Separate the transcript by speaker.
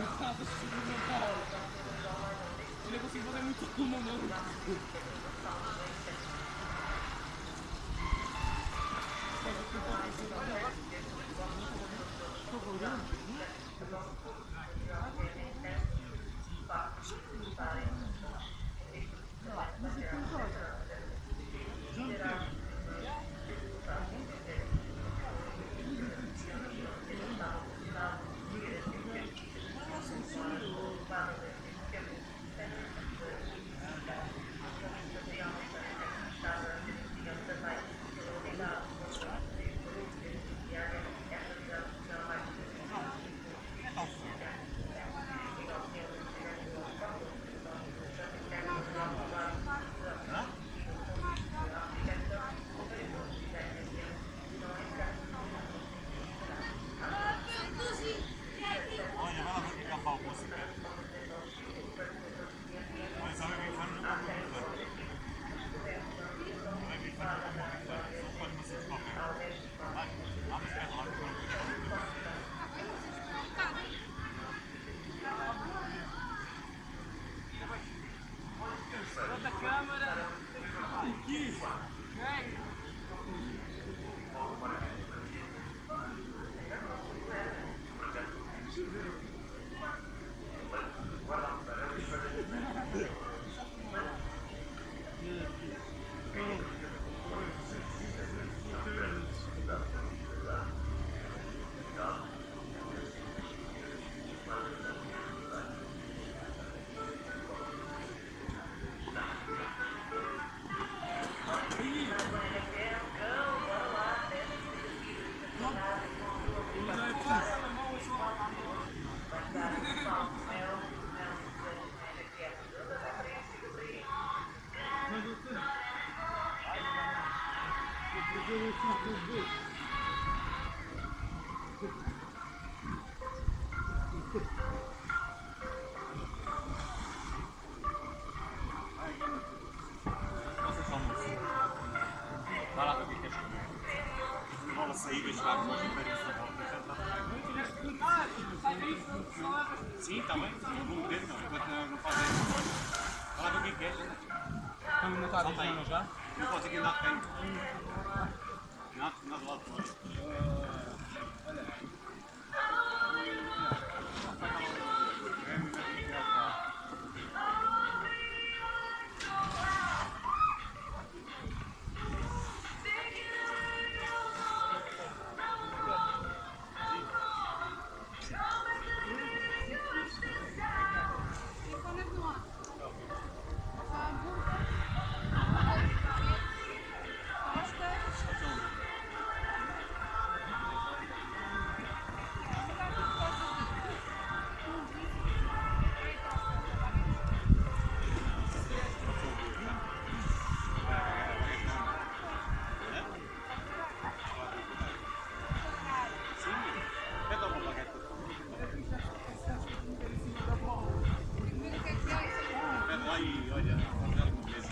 Speaker 1: Coitado, filho do meu pau. Ele não conseguiu fazer muito
Speaker 2: rumo, não.
Speaker 1: Vocês são moço. Vai lá ver o que é que queres comer. Bola sair e jogar com os impérios da bola. Sim, está bem. Não meter, não. Enquanto não fazem essa coisa. Vai lá ver o que é que queres.
Speaker 2: Vamos montar
Speaker 1: Salta aí.
Speaker 2: já?
Speaker 1: Não pode aqui andar de canto. Não, não do lado do outro. Yeah.